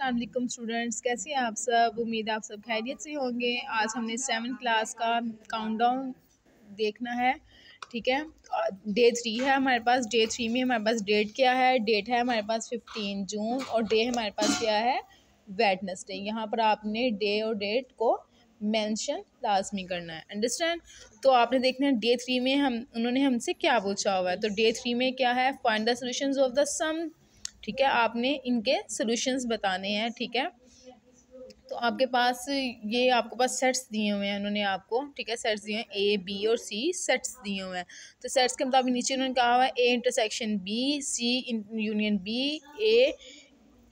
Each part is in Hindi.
असलम स्टूडेंट्स, कैसे हैं आप सब? उम्मीद आप सब खैरियत से होंगे। आज हमने सेवन क्लास का काउंटडाउन देखना है, ठीक है? डे थ्री है हमारे पास। डे थ्री में हमारे पास डेट क्या है? डेट है हमारे पास फिफ्टीन जून और डे हमारे पास क्या है? वेटनेसडे यहाँ पर आपने डे और डेट को मेंशन लाजमी करना है। अंडरस्टैंड तो आपने देखना है डे थ्री में हम, उन्होंने हमसे क्या पूछा हुआ है? तो डे थ्री में क्या है? Find the solution of the sum ठीक है, आपने इनके सोल्यूशंस बताने हैं, ठीक है। तो आपके पास ये आपके पास सेट्स दिए हुए हैं, उन्होंने आपको, ठीक है सेट्स दिए हैं ए बी और सी सेट्स दिए हुए हैं। तो सेट्स के मुताबिक नीचे उन्होंने कहा हुआ है A intersection B C union B A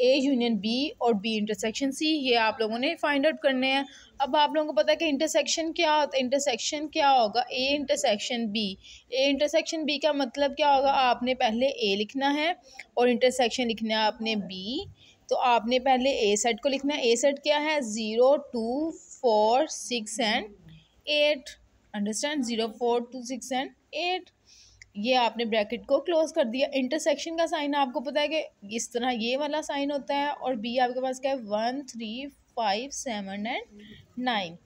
A union B और बी इंटरसेक्शन सी ये आप लोगों ने फाइंड आउट करने हैं. अब आप लोगों को पता है कि इंटरसेक्शन क्या होता है? इंटरसेक्शन क्या होगा? A intersection B A intersection B का मतलब क्या होगा? आपने पहले ए लिखना है और इंटरसेक्शन लिखना है आपने बी तो आपने पहले ए सेट को लिखना है. ए सेट क्या है? Zero two four six and eight understand zero four two six and eight ये आपने ब्रैकेट को क्लोज कर दिया। इंटरसेक्शन का साइन आपको पता है कि इस तरह ये वाला साइन होता है और बी आपके पास क्या है? One three five seven and nine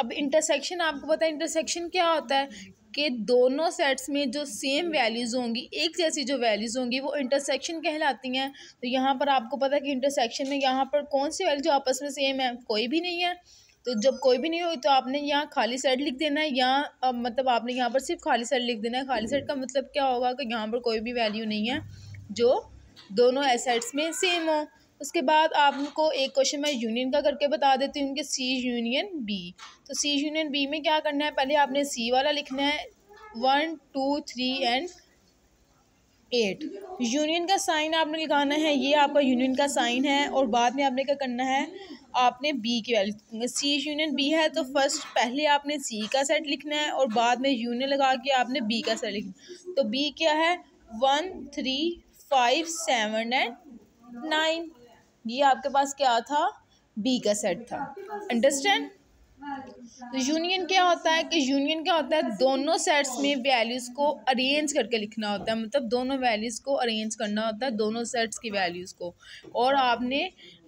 अब इंटरसेक्शन आपको पता है, इंटरसेक्शन क्या होता है कि दोनों सेट्स में जो सेम वैल्यूज़ होंगी, एक जैसी जो वैल्यूज़ होंगी, वो इंटरसेक्शन कहलाती हैं। तो यहाँ पर आपको पता है कि इंटरसेक्शन में यहाँ पर कौन सी वैल्यू आपस में सेम है? कोई भी नहीं है। तो जब कोई भी नहीं हुई तो आपने यहाँ खाली सेट लिख देना है यहाँ मतलब आपने यहाँ पर सिर्फ़ खाली सेट लिख देना है। खाली सेट का मतलब क्या होगा कि यहाँ पर कोई भी वैल्यू नहीं है, जो दोनों एसेट्स में सेम हो। उसके बाद आपको एक क्वेश्चन मैं यूनियन का करके बता देती हूँ कि सी यूनियन बी तो सी यूनियन बी में क्या करना है? पहले आपने सी वाला लिखना है। One two three and eight union का साइन आपने लगाना है, ये आपका यूनियन का साइन है और बाद में आपने क्या करना है, आपने बी की वैल्यू सी यूनियन बी है तो फ़र्स्ट पहले आपने सी का सेट लिखना है और बाद में यूनियन लगा के आपने बी का सेट लिखना तो बी क्या है? One three five seven and nine ये आपके पास क्या था? बी का सेट था। अंडरस्टैंड तो यूनियन क्या होता है कि यूनियन क्या होता है? दोनों सेट्स में वैल्यूज़ को अरेंज करके लिखना होता है। मतलब दोनों वैल्यूज़ को अरेंज करना होता है, दोनों सेट्स की वैल्यूज़ को। और आपने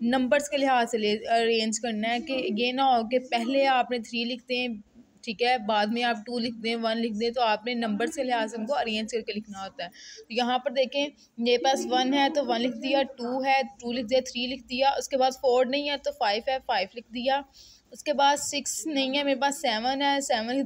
नंबर्स के लिहाज से ले अरेंज करना है कि ये ना हो कि पहले आपने थ्री लिखते हैं ठीक है, बाद में आप टू लिख दें वन लिख दें तो आपने नंबर से लिहाज हमको अरेंज करके लिखना होता है। तो यहाँ पर देखें, मेरे पास वन है तो वन लिख दिया टू है टू लिख दिया थ्री लिख दिया, उसके बाद फोर नहीं है तो फाइव है फाइव लिख दिया, उसके बाद सिक्स नहीं है, मेरे पास सेवन है सेवन